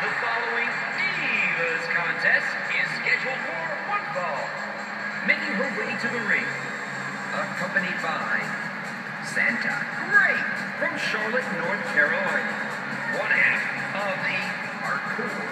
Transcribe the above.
The following Divas contest is scheduled for one fall. Making her way to the ring, accompanied by Santa Great from Charlotte, North Carolina. One half of the Hardcore